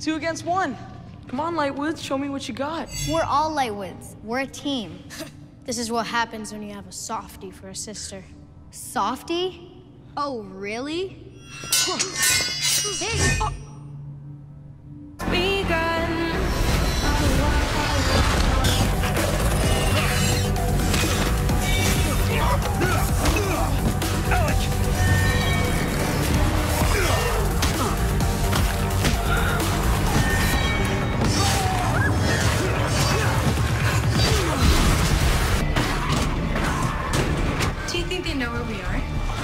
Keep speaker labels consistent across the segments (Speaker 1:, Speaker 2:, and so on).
Speaker 1: Two against one. Come on, Lightwoods, show me what you got.
Speaker 2: We're all Lightwoods. We're a team. this is what happens when you have a softie for a sister. Softie? Oh, really? hey!
Speaker 3: Begun.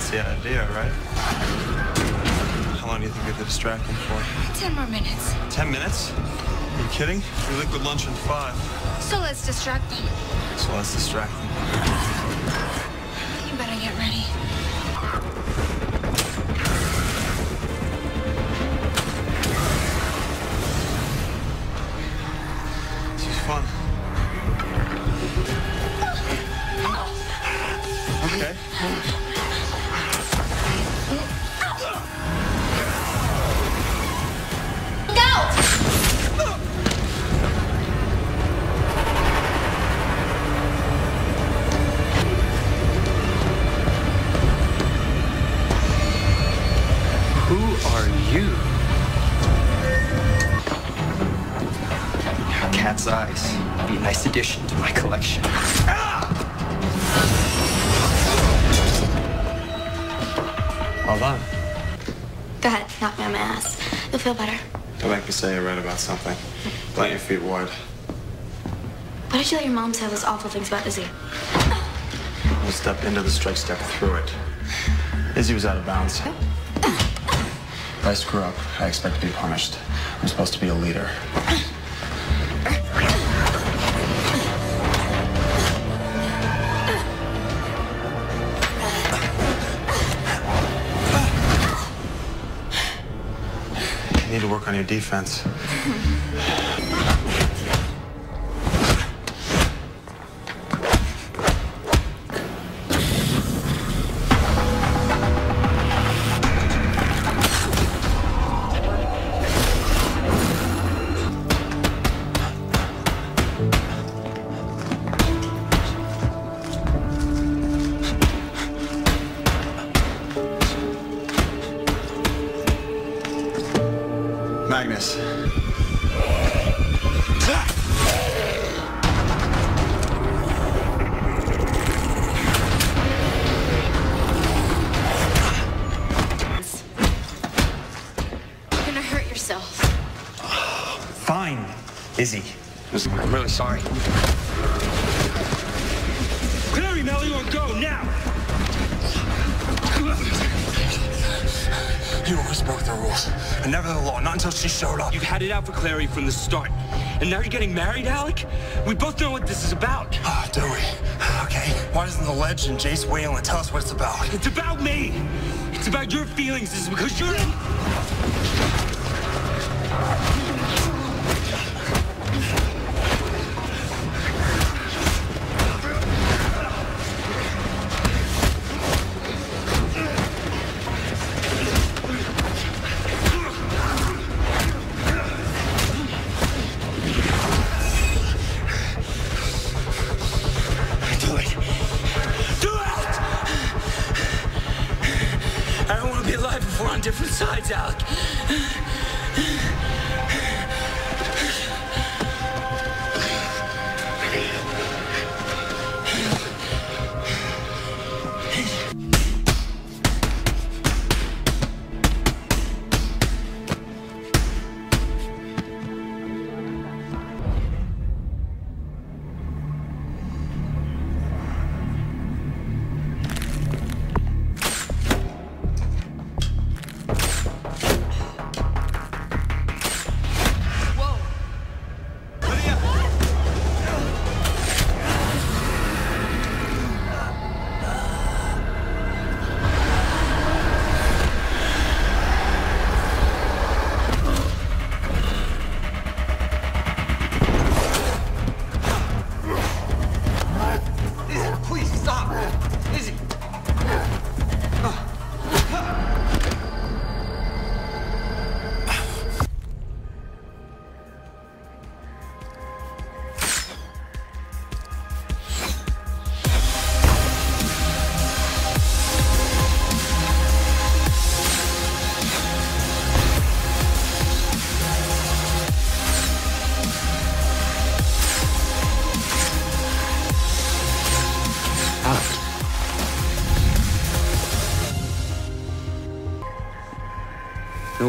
Speaker 4: That's the idea, right? How long do you think we have to distract them for?
Speaker 5: Ten more minutes.
Speaker 4: Ten minutes? Are you kidding? We liquid lunch in five.
Speaker 5: So let's distract them.
Speaker 4: So let's distract them.
Speaker 6: Who are you? Cat's eyes. Be a nice addition to my collection.
Speaker 4: Hold on.
Speaker 5: Go ahead, knock me on my ass. You'll feel better.
Speaker 4: Don't make me say you're right about something. Plant your feet wide.
Speaker 5: Why did you let your mom say those awful things about Izzy?
Speaker 4: We'll step into the strike, step through it. Izzy was out of bounds. If I screw up, I expect to be punished. I'm supposed to be a leader. You need to work on your defense.
Speaker 6: Fine, Izzy. I'm really sorry.
Speaker 7: Clary, Melly, on go now!
Speaker 4: You always broke the rules. And never the law, not until she showed up.
Speaker 7: You've had it out for Clary from the start. And now you're getting married, Alec? We both know what this is about.
Speaker 4: Ah, do we? Okay. Why doesn't the legend Jace Wayland tell us what it's about?
Speaker 7: It's about me. It's about your feelings. This is because you're.
Speaker 4: Do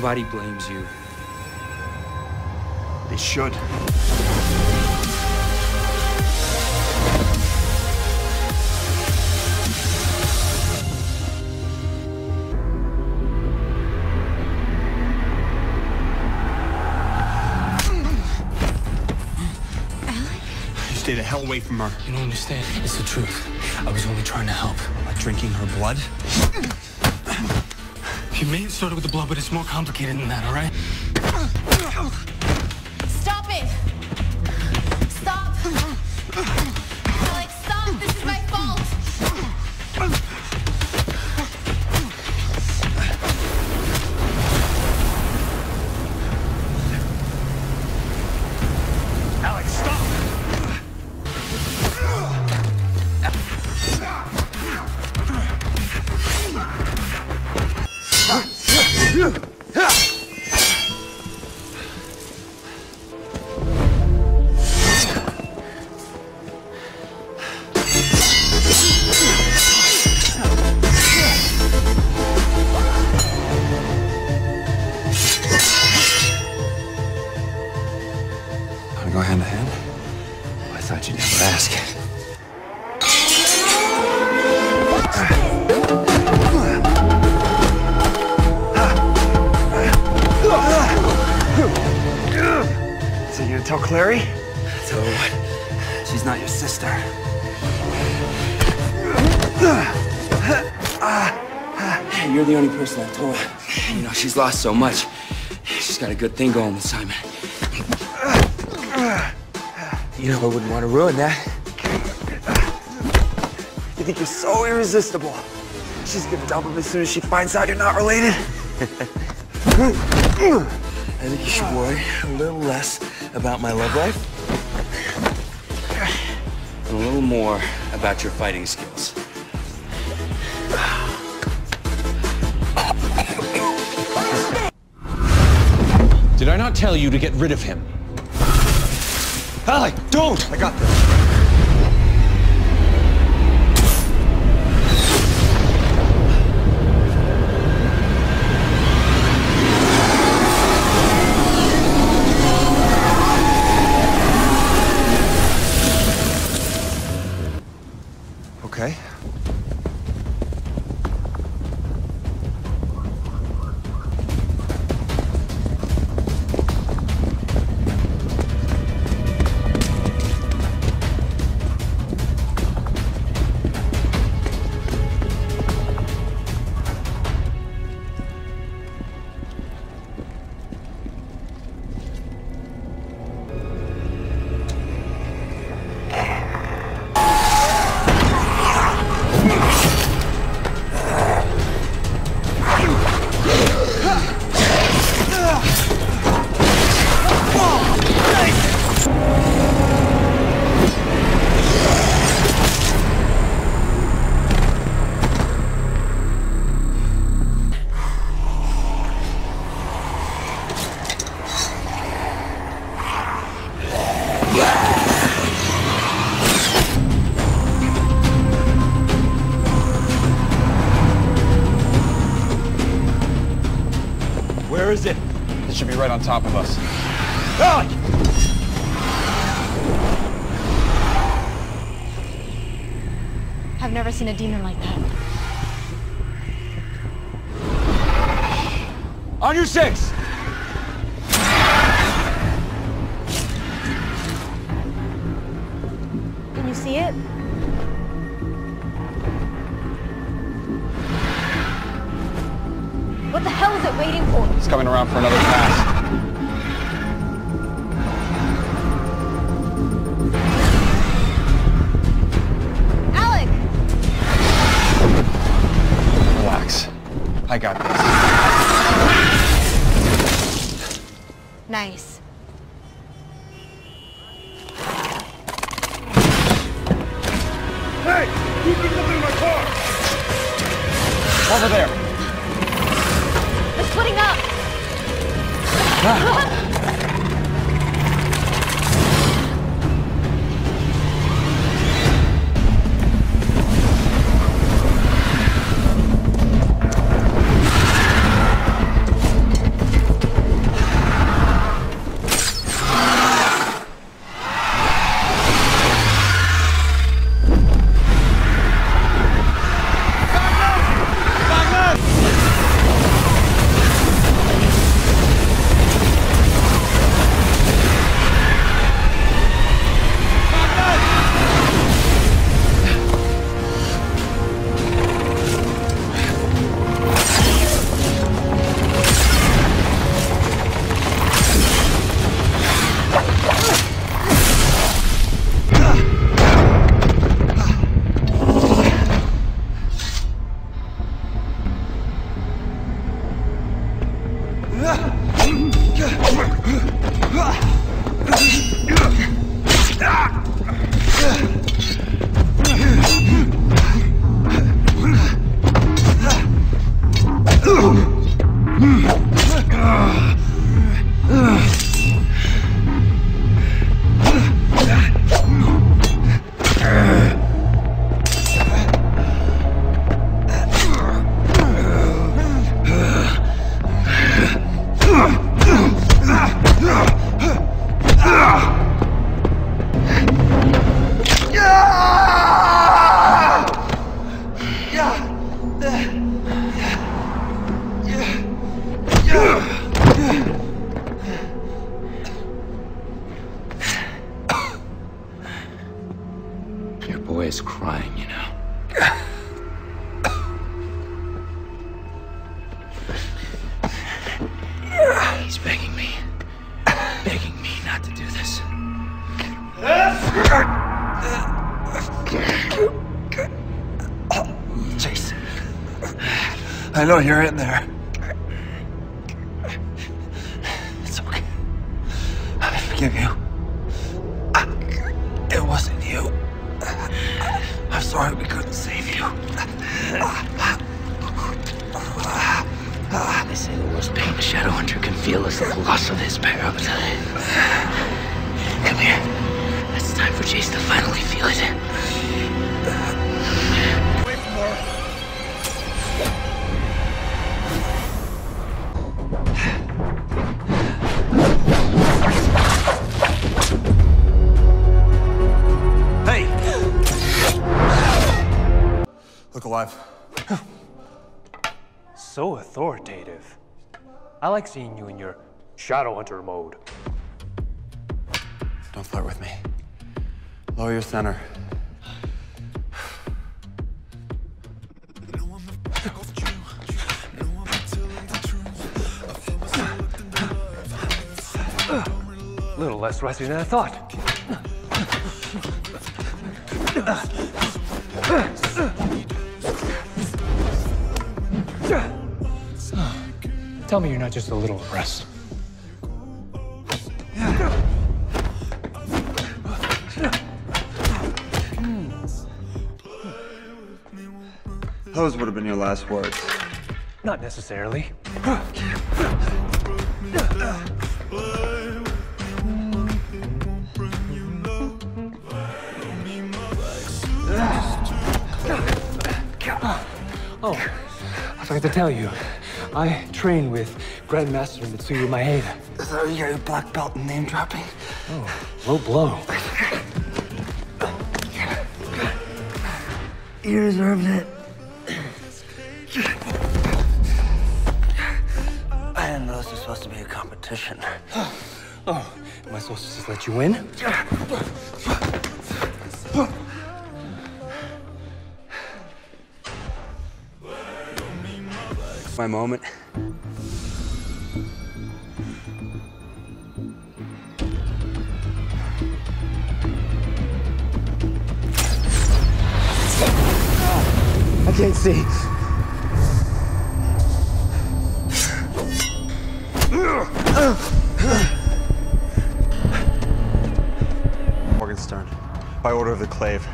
Speaker 6: Nobody blames you.
Speaker 4: They should. You stay the hell away from her.
Speaker 7: You don't understand. It's the truth. I was only trying to help.
Speaker 4: By drinking her blood?
Speaker 7: You may have started with the blood, but it's more complicated than that, all right?
Speaker 6: Go hand to hand? Oh, I thought you'd never ask.
Speaker 4: So you gonna tell Clary?
Speaker 6: Tell her what? She's not your sister. You're the only person I've told. You know, she's lost so much. She's got a good thing going with Simon. You know, I wouldn't want to ruin that.
Speaker 4: You think you're so irresistible. She's gonna dump him as soon as she finds out you're not related.
Speaker 6: I think you should worry a little less about my love life and a little more about your fighting skills.
Speaker 3: Did I not tell you to get rid of him? Alec, don't!
Speaker 4: I got this.
Speaker 3: On top of us. Alec!
Speaker 2: I've never seen a demon like that.
Speaker 3: On your six!
Speaker 2: Can you see it? What the hell is it waiting for?
Speaker 3: It's coming around for another pass. I got this.
Speaker 2: Nice.
Speaker 8: Is crying, you know. He's begging me, begging me not to do this. Jason, I know you're in there. Sorry we couldn't save you. They say the worst pain a shadow hunter can feel is the loss of his parent. Come here. It's time for Jace to finally feel it.
Speaker 4: Look alive.
Speaker 9: So authoritative. I like seeing you in your shadow hunter mode.
Speaker 4: Don't flirt with me. Lower your center.
Speaker 9: A little less rusty than I thought. Tell me you're not just a little impressed.
Speaker 4: Those would have been your last words.
Speaker 9: Not necessarily. Oh, I forgot to tell you. I train with Grandmaster Mitsuyo Maeda.
Speaker 8: So you got a black belt in name dropping?
Speaker 9: Oh, low blow.
Speaker 8: You deserved it. I didn't know this was supposed to be a competition.
Speaker 9: Oh, am I supposed to just let you win?
Speaker 8: My moment. I can't see.
Speaker 4: Morgenstern, by order of the Clave,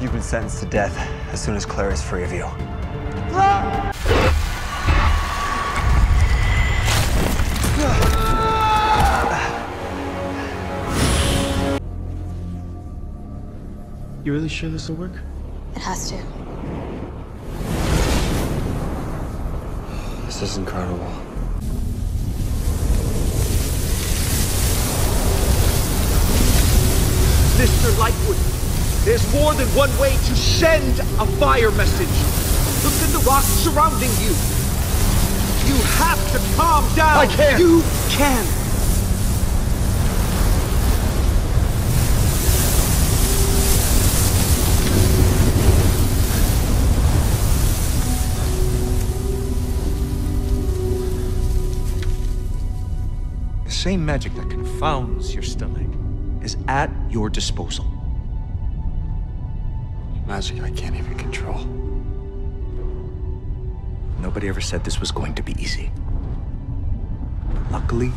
Speaker 4: you've been sentenced to death as soon as Clary is free of you. You really sure this will work?
Speaker 2: It has to.
Speaker 4: This is incredible.
Speaker 10: Mr. Lightwood, there's more than one way to send a fire message. Look at the rocks surrounding you. You have to calm down.
Speaker 4: I can't.
Speaker 10: You can. Same magic that confounds your stomach is at your disposal.
Speaker 4: Magic I can't even control.
Speaker 10: Nobody ever said this was going to be easy. Luckily!